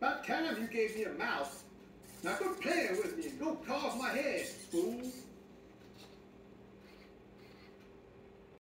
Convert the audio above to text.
About time you gave me a mouse. Now quit playing with me and don't cause my head, fool.